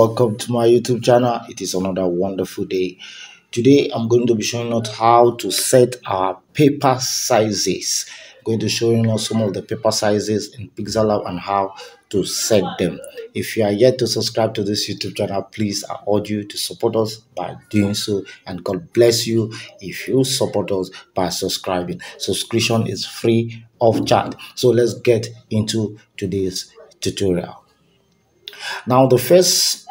welcome to my youtube channel. It is another wonderful day. Today i'm going to be showing us how to set our paper sizes. I'm going to showing you some of the paper sizes in Pixellab and how to set them. If you are yet to subscribe to this youtube channel please i urge you to support us by doing so. And god bless you if you support us by subscribing. Subscription is free of charge. So let's get into today's tutorial. Now the first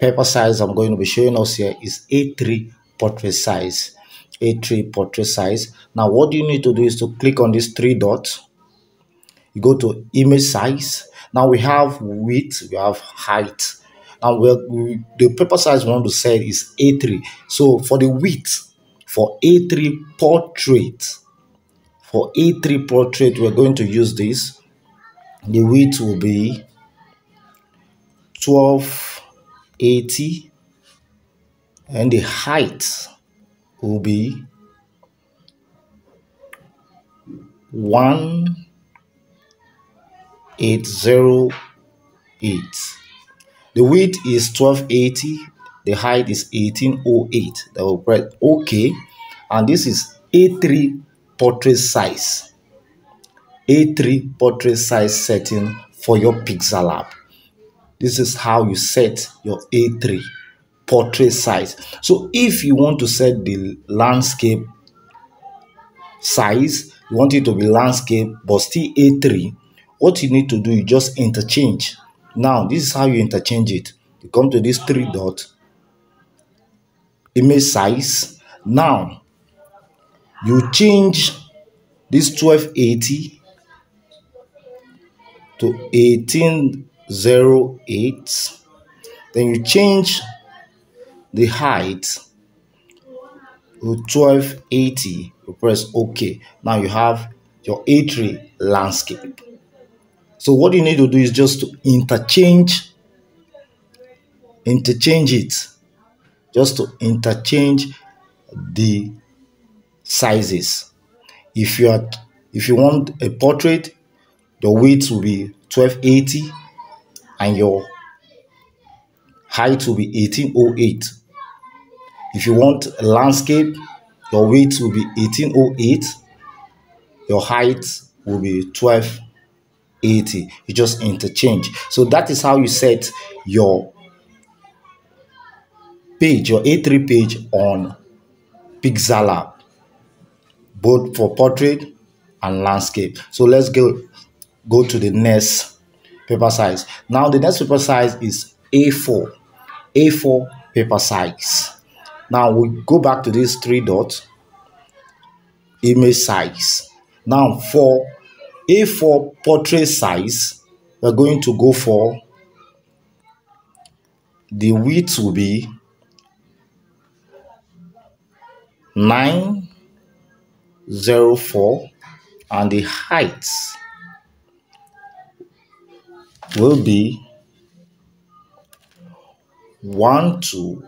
paper size I'm going to be showing us here is A3 portrait size. A3 portrait size. Now what you need to do is to click on these three dots. You go to image size. Now we have width, we have height. Now we the paper size we want to set is A3. So for the width, for A3 portrait, for A3 portrait, we're going to use this. The width will be 1280 and the height will be 1808 the width is 1280 the height is 1808 that will press ok. And this is a3 portrait size. A3 portrait size setting for your Pixellab this is how you set your A3 portrait size. So if you want to set the landscape size, you want it to be landscape but still A3, what you need to do is just interchange. Now, this is how you interchange it. You come to this three dot, image size. Now, you change this 1280 to 18 Zero eight. then you change the height to 1280 you press ok now you have your a3 landscape so what you need to do is just to interchange interchange it just to interchange the sizes if you are if you want a portrait the width will be 1280 and your height will be 1808. If you want landscape, your weight will be 1808. Your height will be 1280. You just interchange. So that is how you set your page, your A3 page on Pixellab, both for portrait and landscape. So let's go go to the next paper size. Now the next paper size is A4. A4 paper size. Now we go back to these three dots. Image size. Now for A4 portrait size, we're going to go for the width will be 904 and the height will be 1 to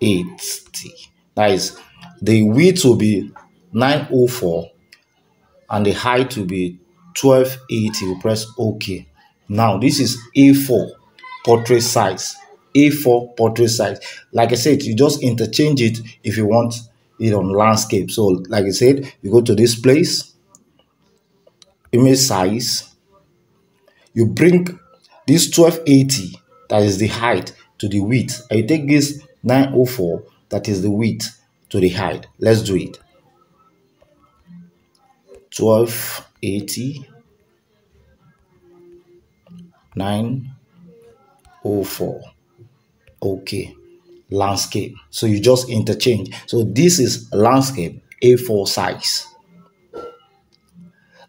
80. That is, the width will be 904 and the height will be 1280. We press OK. Now, this is A4 portrait size. A4 portrait size. Like I said, you just interchange it if you want it on landscape. So, like I said, you go to this place, image size, you bring this 1280 that is the height to the width. And you take this 904 that is the width to the height. Let's do it. 1280 904 okay landscape. So you just interchange. So this is landscape a4 size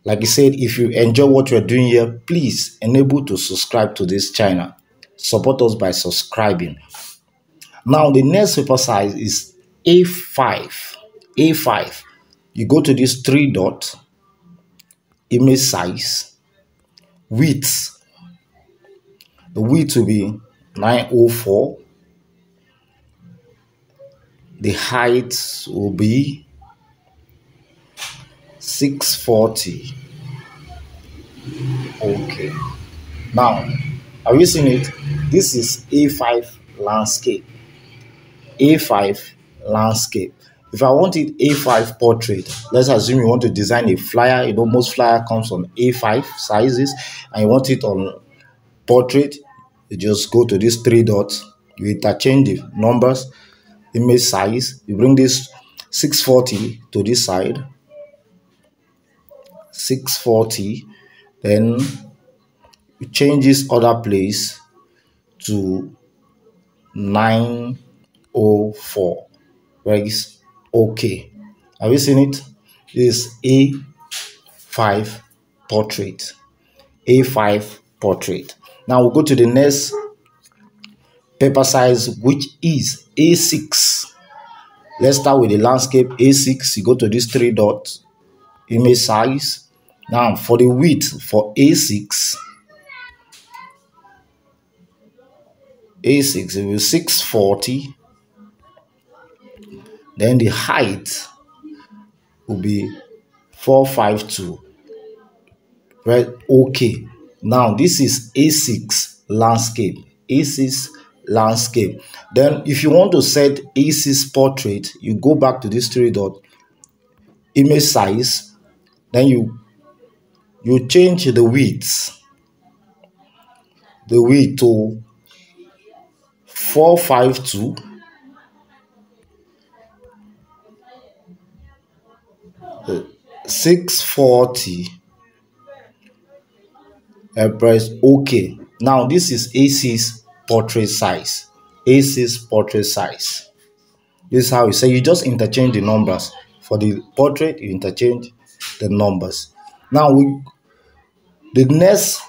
like I said, if you enjoy what we're doing here, please enable to subscribe to this channel. Support us by subscribing. Now, the next paper size is A5. A5. You go to this three dot, image size, width. The width will be 904. The height will be 640 okay now Have you seen it? This is A5 landscape. A5 landscape. If I wanted A5 portrait, let's assume you want to design a flyer. You know, most flyer comes on A5 sizes, and you want it on portrait. You just go to these three dots. You interchange the numbers, image size. You bring this 640 to this side. 640. Then you change this other place to 904 where is okay have you seen it? This is a5 portrait. A5 portrait. Now we'll go to the next paper size which is a6 let's start with the landscape a6 you go to these three dots. Image size now for the width for a6 A6 it will 640 then the height will be 452 right okay. Now this is A6 landscape A6 landscape. Then if you want to set A6 portrait you go back to this three dot image size then you you change the width the width to 452 640 and press ok now this is A6 portrait size. A6 portrait size. This is how you say you just interchange the numbers. For the portrait you interchange the numbers now we the next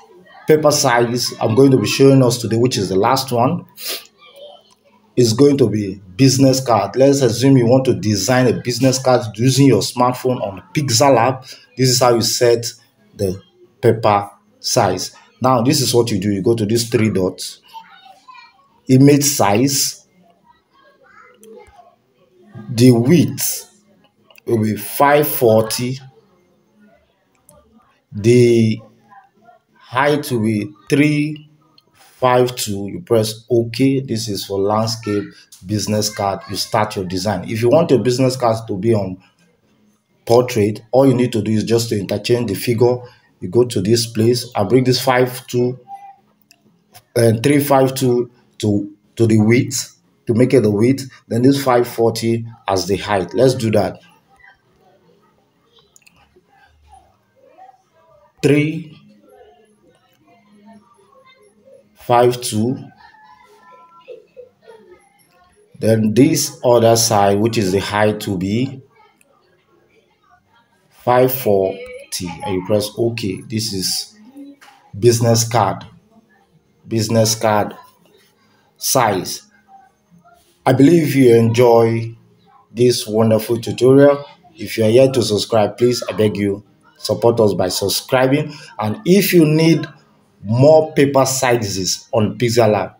paper size i'm going to be showing us today which is the last one is going to be business card. Let's assume you want to design a business card using your smartphone on Pixel app. This is how you set the paper size. Now, this is what you do. You go to these three dots, image size, the width will be 540, the height will be 3 five two you press ok. This is for landscape business card. You start your design. If you want your business card to be on portrait all you need to do is just to interchange the figure. You go to this place. I bring this five two and uh, three five two to to the width to make it the width. Then this 540 as the height. Let's do that three five two then this other side which is the height to be 540 and you press ok. This is business card business card size. I believe you enjoy this wonderful tutorial. If you are yet to subscribe please i beg you support us by subscribing. And if you need more paper sizes on Pixel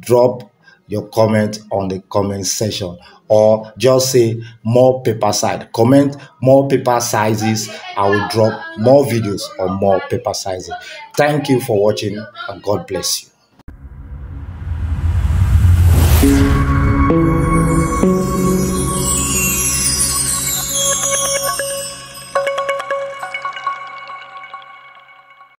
drop your comment on the comment section or just say more paper size comment more paper sizes. I will drop more videos on more paper sizes. Thank you for watching and god bless you